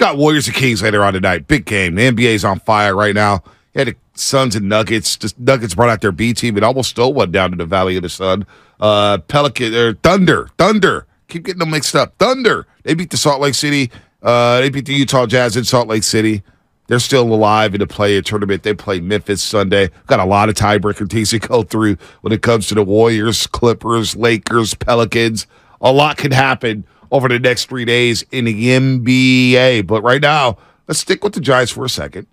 Got Warriors and Kings later on tonight. Big game. The NBA's on fire right now. You had the Suns and Nuggets. Nuggets brought out their B team and almost stole one down to the Valley of the Sun. Uh, Pelican or Thunder. Thunder. Keep getting them mixed up. Thunder. They beat the Salt Lake City. Uh, they beat the Utah Jazz in Salt Lake City. They're still alive in the play tournament. They play Memphis Sunday. Got a lot of tiebreaker teams to go through when it comes to the Warriors, Clippers, Lakers, Pelicans. A lot can happen over the next three days in the NBA. But right now, let's stick with the Giants for a second,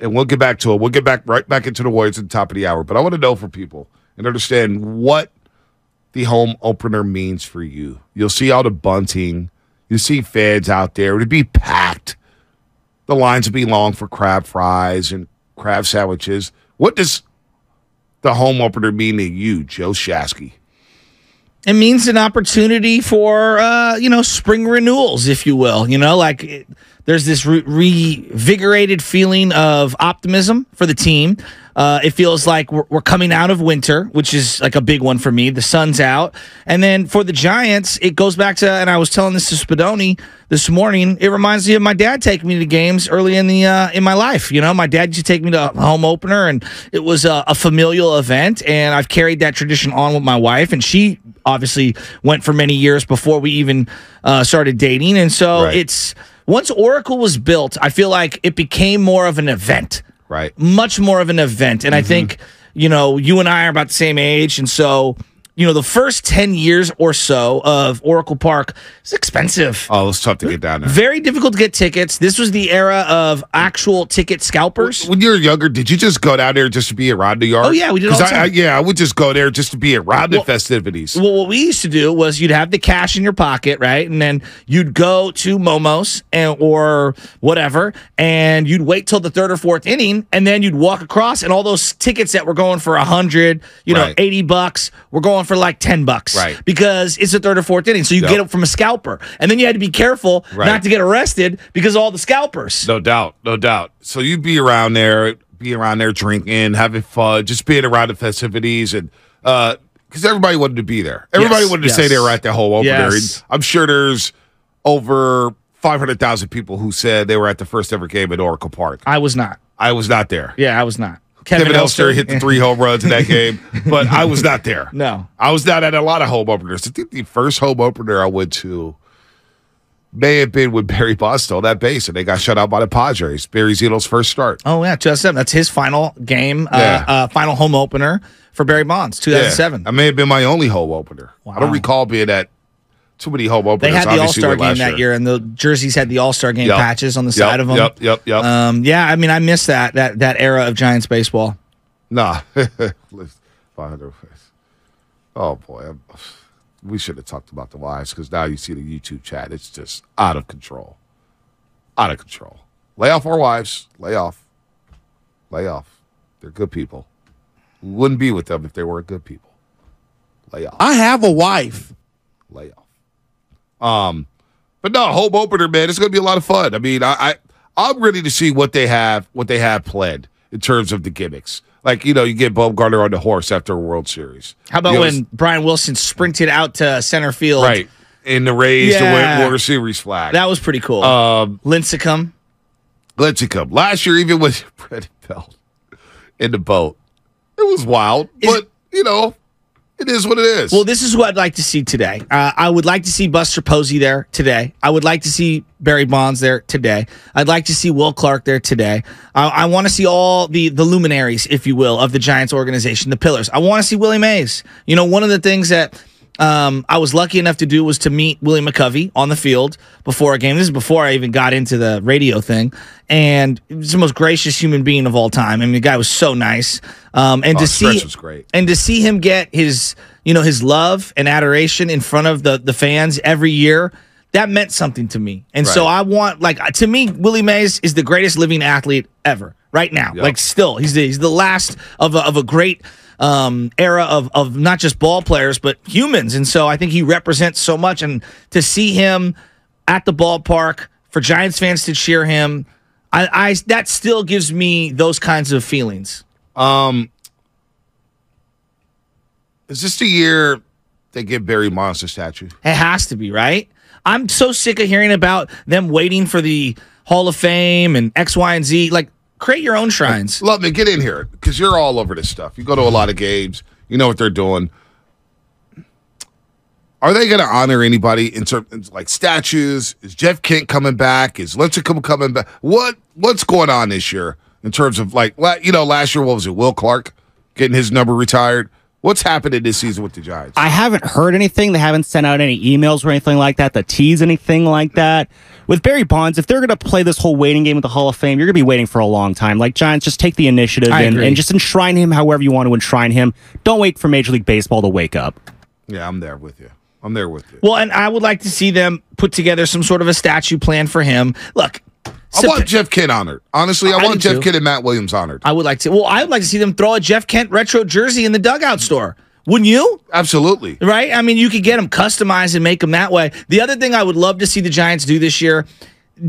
and we'll get back to it. We'll get back right back into the Warriors at the top of the hour. But I want to know for people and understand what the home opener means for you. You'll see all the bunting. You see fans out there. It'd be packed the lines would be long for crab fries and crab sandwiches. What does the home opener mean to you, Joe Shasky? It means an opportunity for uh, you know spring renewals, if you will. You know, like it, there's this re- revigorated feeling of optimism for the team. Uh, it feels like we're, we're, coming out of winter, which is like a big one for me. The sun's out. And then for the Giants, it goes back to, and I was telling this to Spadoni this morning, it reminds me of my dad taking me to games early in the uh, in my life. You know, my dad used to take me to a home opener, and it was a, a familial event. And I've carried that tradition on with my wife, and she obviously went for many years before we even uh, started dating. And so right. it's once Oracle was built, I feel like it became more of an event. Right. Much more of an event. And mm-hmm. I think, you know, you and I are about the same age. And so you know, the first 10 years or so of Oracle Park is expensive. Oh, it's tough to get down there. Very difficult to get tickets. This was the era of actual ticket scalpers. When you were younger, did you just go down there just to be around the yard? Oh, yeah, we did all the. I, I, yeah, I would just go there just to be around well, the festivities. Well, what we used to do was you'd have the cash in your pocket, right? And then you'd go to Momo's and, or whatever, and you'd wait till the third or fourth inning, and then you'd walk across, and all those tickets that were going for a 100, you know, right. 80 bucks were going for like 10 bucks. Right. Because it's the third or fourth inning. So you yep. get it from a scalper. And then you had to be careful right. not to get arrested because all the scalpers. No doubt. No doubt. So you'd be around there, be around there drinking, having fun, just being around the festivities and uh because everybody wanted to be there. Everybody yes, wanted to yes. stay there at the whole opener. Yes. I'm sure there's over 500,000 people who said they were at the first ever game at Oracle Park. I was not. I was not there. Yeah, I was not. Kevin, Kevin Elster hit the three home runs in that game, but I was not there. No, I was not at a lot of home openers. I think the first home opener I went to may have been with Barry Bonds on that base, and they got shut out by the Padres. Barry Zito's first start. Oh yeah, 2007. That's his final game, uh, yeah. uh, uh, final home opener for Barry Bonds, 2007. Yeah. I may have been my only home opener. Wow. I don't recall being at too many home openers. They had the All Star game that year, and the jerseys had the All Star game yep. patches on the yep, side of them. Yep, yep, yep. Um, yeah, I mean, I miss that that that era of Giants baseball. Nah, five hundred. Oh boy, I'm, we should have talked about the wives because now you see the YouTube chat. It's just out of control, out of control. Lay off our wives. Lay off. Lay off. They're good people. Wouldn't be with them if they weren't good people. Lay off. I have a wife. Lay off. Um, but no, home opener, man, it's going to be a lot of fun. I mean, I, I I'm ready to see what they have, what they have planned in terms of the gimmicks. Like you know, you get Bob Bumgarner on the horse after a World Series. How about you know, when Brian Wilson sprinted out to center field, right, in the Rays yeah. to win World Series flag? That was pretty cool. Um, Lincecum, Lincecum. Last year, even with Brett Belt in the boat, it was wild. Is, but you know, it is what it is. Well, this is what I'd like to see today. Uh, I would like to see Buster Posey there today. I would like to see Barry Bonds there today. I'd like to see Will Clark there today. I, I want to see all the the luminaries, if you will, of the Giants organization, the pillars. I want to see Willie Mays. You know, one of the things that um, I was lucky enough to do was to meet Willie McCovey on the field before a game. This is before I even got into the radio thing, and he's the most gracious human being of all time. I mean, the guy was so nice, um, and oh, to see was great. and to see him get his you know his love and adoration in front of the the fans every year. That meant something to me, and right. so I want like to me, Willie Mays is the greatest living athlete ever right now. Yep. Like still, he's the, he's the last of a, of a great um, era of of not just ball players but humans, and so I think he represents so much. And to see him at the ballpark for Giants fans to cheer him, I, I that still gives me those kinds of feelings. Um, is this the year they give Barry Monster statue? It has to be right. I'm so sick of hearing about them waiting for the Hall of Fame and X, Y, and Z. Like, create your own shrines. Love me, get in here because you're all over this stuff. You go to a lot of games. You know what they're doing. Are they going to honor anybody in terms like statues? Is Jeff Kent coming back? Is Lincecum coming back? What What's going on this year in terms of like you know last year what was it? Will Clark getting his number retired. What's happening this season with the Giants? I haven't heard anything. They haven't sent out any emails or anything like that that tease anything like that. With Barry Bonds, if they're going to play this whole waiting game with the Hall of Fame, you're going to be waiting for a long time. Like Giants, just take the initiative and, and, just enshrine him however you want to enshrine him. Don't wait for Major League Baseball to wake up. Yeah, I'm there with you. I'm there with you. Well, and I would like to see them put together some sort of a statue plan for him. Look, I want Jeff Kent honored. Honestly, I, I want Jeff too. Kent and Matt Williams honored. I would like to. Well, I would like to see them throw a Jeff Kent retro jersey in the dugout store. Wouldn't you? Absolutely. Right? I mean, you could get them customized and make them that way. The other thing I would love to see the Giants do this year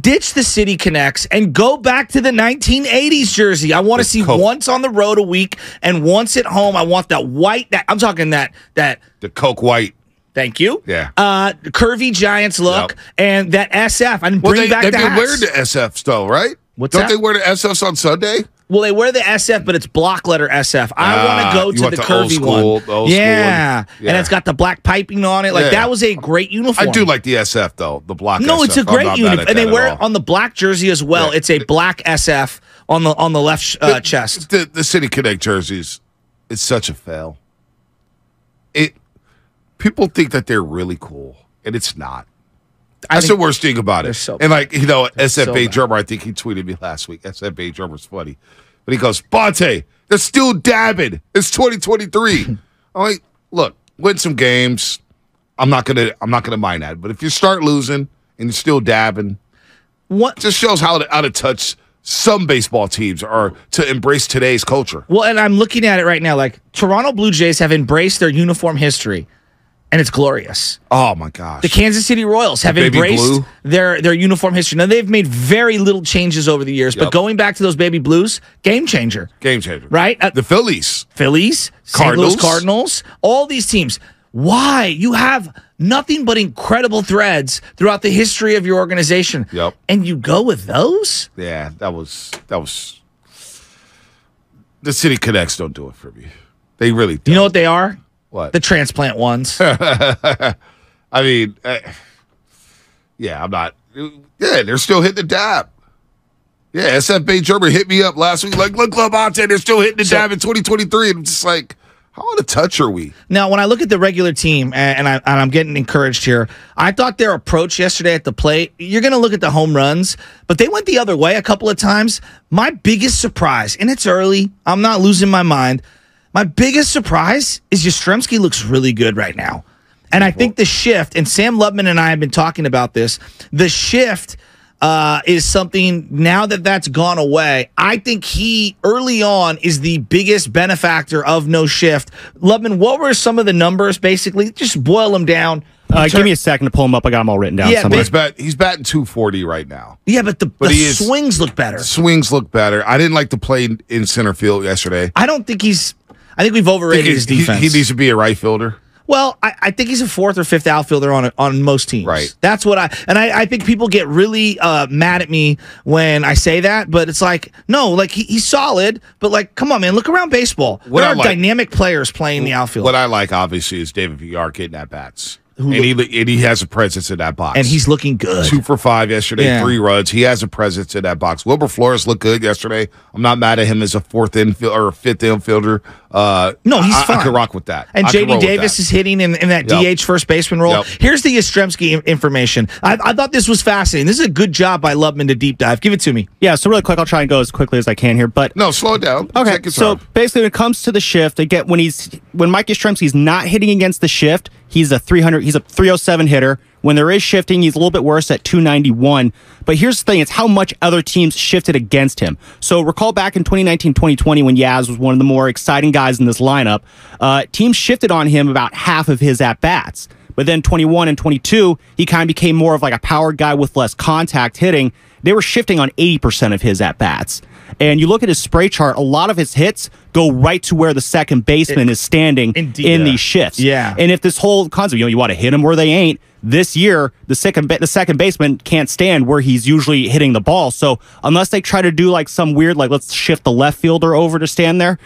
ditch the City Connects and go back to the 1980s jersey. I want to see Coke. once on the road a week and once at home. I want that white that I'm talking that that the Coke white Thank you. Yeah. Uh, curvy Giants look yep. and that SF. Bring well, they, back they've the been wearing the SF though, right? What's Don't that? they wear the SFs on Sunday? Well, they wear the SF, but it's block letter SF. I ah, want to go to the curvy school, one. Yeah. yeah. and it's got the black piping on it. Like yeah. that was a great uniform. I do like the SF though, the block. No, SF. it's a great uniform, and they wear it on the black jersey as well. Yeah. It's a black SF on the on the left uh, the, chest. The, the City Connect jerseys, it's such a fail. It people think that they're really cool, and it's not. That's the worst thing about it. So and like you know, SFA so drummer, I think he tweeted me last week. SFA drummer's funny, but he goes, "Bonta, they're still dabbing. It's 2023." I'm like, look, win some games. I'm not gonna, I'm not gonna mind that. But if you start losing and you're still dabbing, what just shows how out of touch some baseball teams are to embrace today's culture. Well, and I'm looking at it right now. Like Toronto Blue Jays have embraced their uniform history and it's glorious. Oh my gosh! The Kansas City Royals have embraced their their uniform history. Now they've made very little changes over the years, yep. but going back to those baby blues, game changer, game changer, right? Uh, the Phillies, Phillies, Cardinals, Cardinals, all these teams. Why you have nothing but incredible threads throughout the history of your organization? Yep. And you go with those? Yeah, that was that was. The City Connects don't do it for me. They really. Don't. You know what they are? What? The transplant ones. I mean, uh, yeah, I'm not. Yeah, they're still hitting the dab. Yeah, SFB German hit me up last week. Like, look, Labonte, they're still hitting the so, dab in 2023. And I'm just like, how out of touch are we? Now, when I look at the regular team, and, I, and I'm getting encouraged here, I thought their approach yesterday at the plate, you're going to look at the home runs, but they went the other way a couple of times. My biggest surprise, and it's early, I'm not losing my mind – my biggest surprise is Yastrzemski looks really good right now. And I think the shift, and Sam Lubman and I have been talking about this, the shift uh, is something now that that's gone away. I think he early on is the biggest benefactor of no shift. Lubman, what were some of the numbers basically? Just boil them down. Uh, give me a second to pull them up. I got them all written down. Yeah, somewhere. He's, bat, he's batting 240 right now. Yeah, but the, but the is, swings look better. Swings look better. I didn't like to play in center field yesterday. I don't think he's I think we've overrated think his defense. He, he, needs to be a right fielder. Well, I, I, think he's a fourth or fifth outfielder on on most teams. Right. That's what I and I, I think people get really uh, mad at me when I say that, but it's like no, like he, he's solid, but like come on, man, look around baseball. What there I are like, dynamic players playing the outfield. What I like, obviously, is David Villar getting at bats and he and he has a presence in that box. And he's looking good. Two for five yesterday, yeah. three runs. He has a presence in that box. Wilmer Flores looked good yesterday. I'm not mad at him as a fourth infield or fifth infielder. Uh, no, he's I, fine. I could rock with that. And JD Davis is hitting in, in that yep. DH first baseman role. Yep. Here's the Yastrzemski information. I, I, thought this was fascinating. This is a good job by Lubman to deep dive. Give it to me. Yeah, so really quick, I'll try and go as quickly as I can here. But no, slow it down. Okay, so time. basically, when it comes to the shift, again, when he's when Mike Yastrzemski's not hitting against the shift, he's a 300, he's a 307 hitter. When there is shifting, he's a little bit worse at 291. But here's the thing it's how much other teams shifted against him. So recall back in 2019 2020 when Yaz was one of the more exciting guys in this lineup, uh, teams shifted on him about half of his at bats. But then 21 and 22, he kind of became more of like a power guy with less contact hitting. They were shifting on 80% of his at bats. And you look at his spray chart, a lot of his hits go right to where the second baseman it, is standing indeed, in these shifts. Yeah. And if this whole concept, you know, you want to hit them where they ain't, This year, the second the second baseman can't stand where he's usually hitting the ball. So unless they try to do like some weird like let's shift the left fielder over to stand there,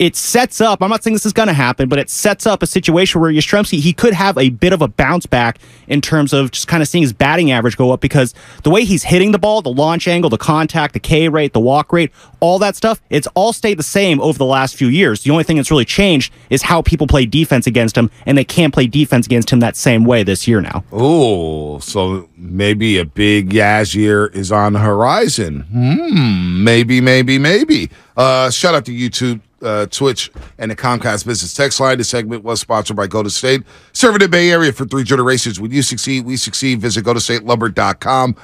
it sets up. I'm not saying this is going to happen, but it sets up a situation where Yastrzemski he could have a bit of a bounce back in terms of just kind of seeing his batting average go up because the way he's hitting the ball, the launch angle, the contact, the K rate, the walk rate, all that stuff, it's all stayed the same over the last few years. The only thing that's really changed is how people play defense against him, and they can't play defense against him that same way this year now. Oh, so maybe a big Yaz year is on the horizon. Hmm, maybe, maybe, maybe. Uh, shout out to YouTube uh, Twitch, and the Comcast Business Text Line. The segment was sponsored by Golden State, serving the Bay Area for three generations. When you succeed, we succeed. Visit GoldenStateLumber.com.